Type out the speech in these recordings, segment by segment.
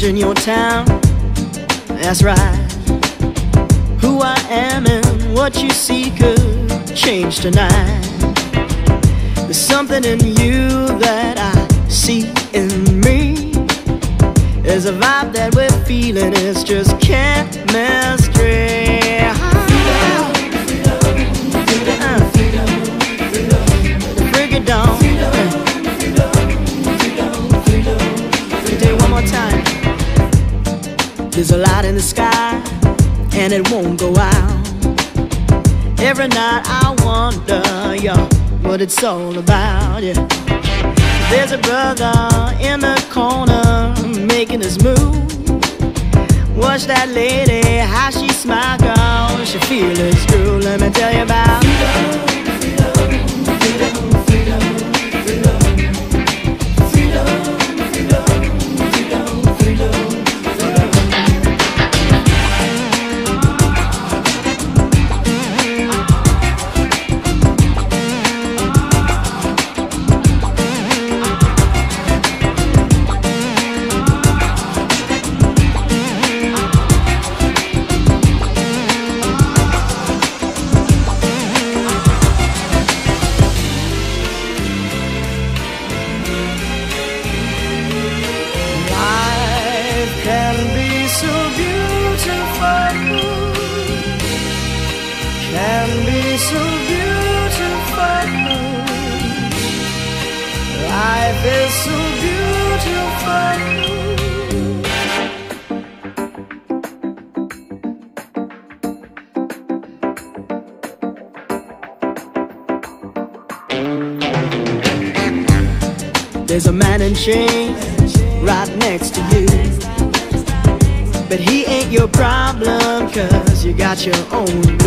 Stranger in your town. That's right. Who I am and what you see could change tonight. There's something in you that I see in me. There's a vibe that we're feeling, it's just it down. Do There's a light in the sky, and it won't go out. Every night I wonder, yeah, what it's all about, yeah. There's a brother in the corner making his move. Watch that lady, how she smile, girl. She feel his. Let me tell you about. Your own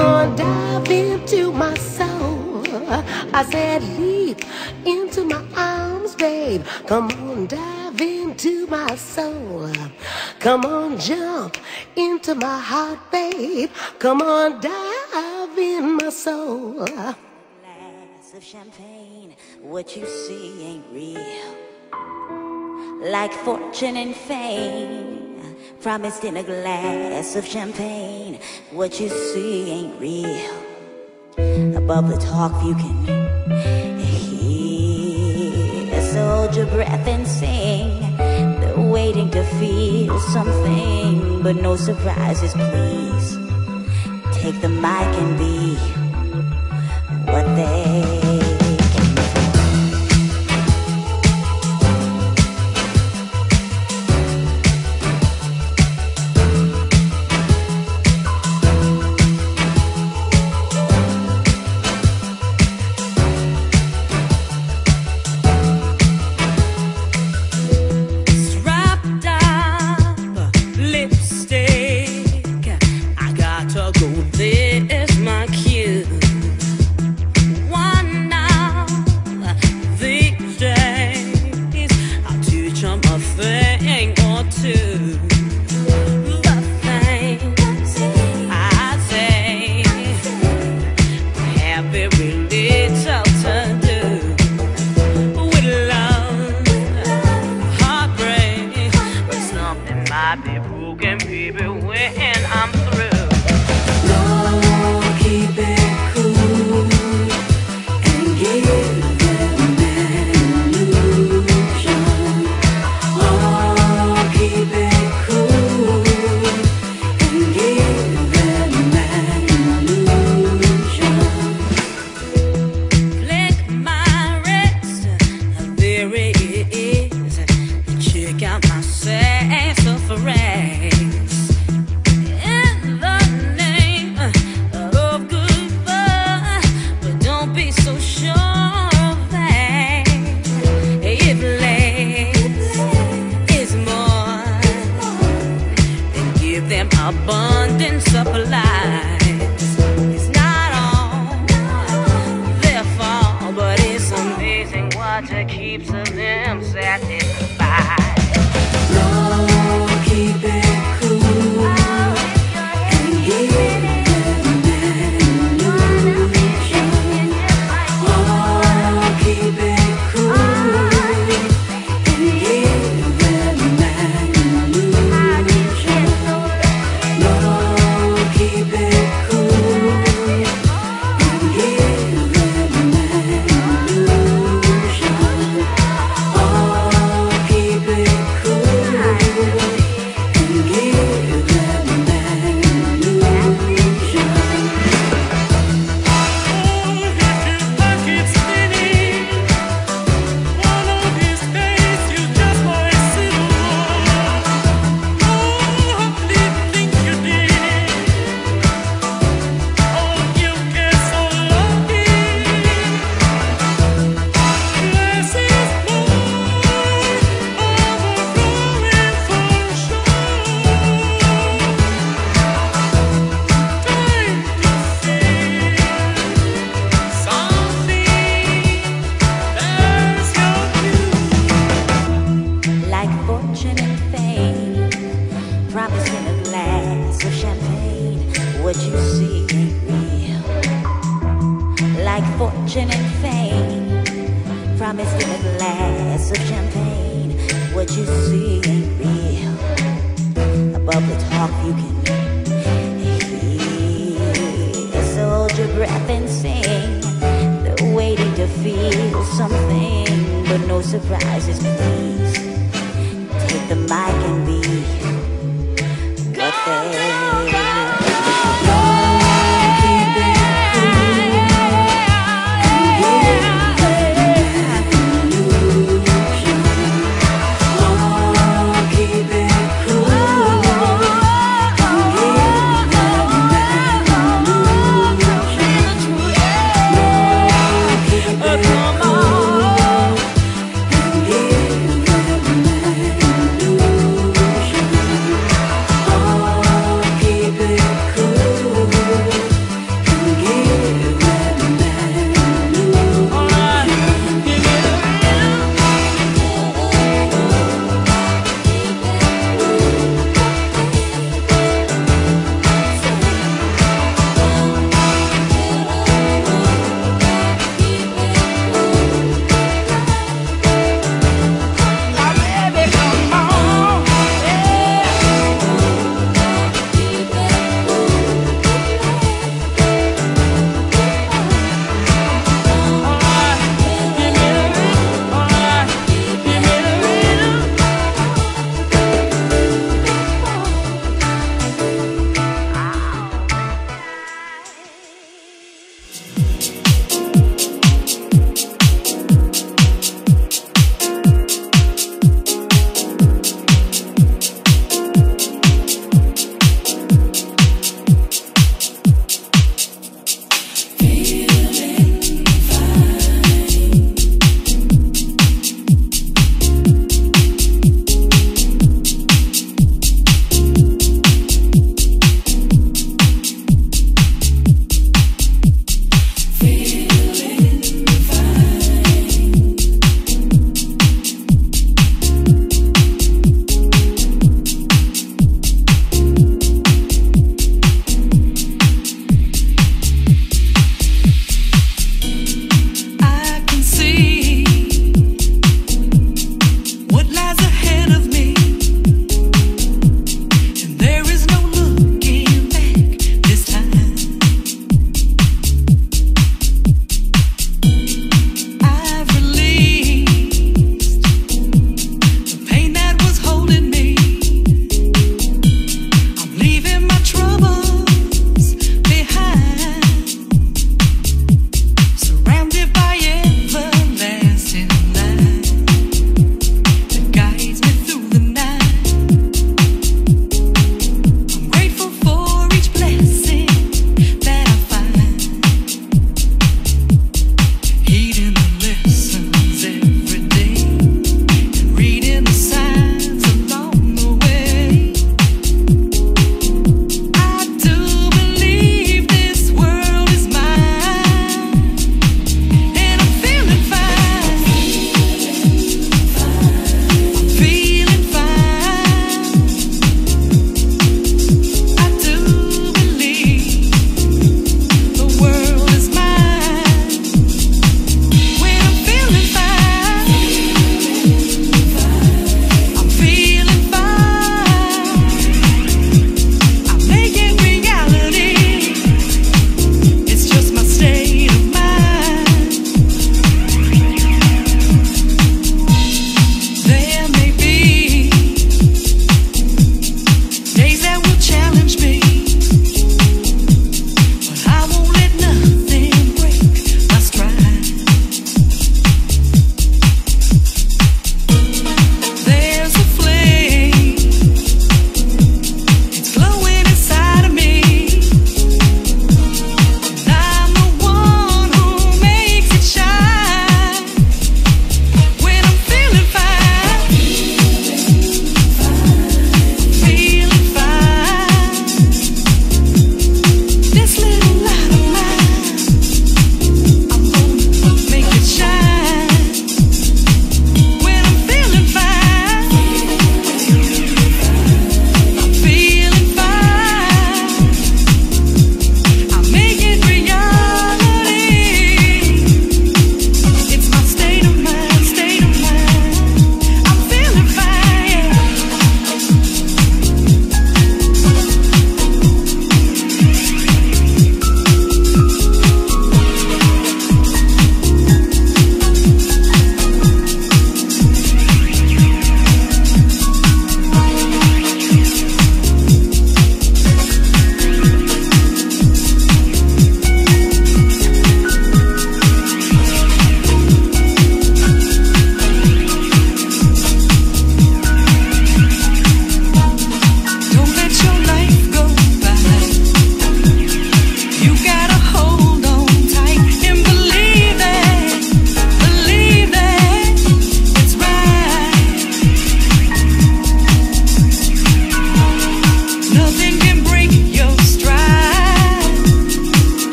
On, dive into my soul. I said, Leap into my arms, babe. Come on, dive into my soul. Come on, jump into my heart, babe. Come on, dive in my soul. Glass of champagne, what you see ain't real. Like fortune and fame, promised in a glass of champagne, what you see ain't real. Above the talk, you can hear. So hold your breath and sing. They're waiting to feel something, but no surprises, please take the mic and be what they of champagne. What you see ain't real. Above the talk, you can hear. So hold your breath and sing. They're waiting to feel something, but no surprises, please. Take the mic and be what they.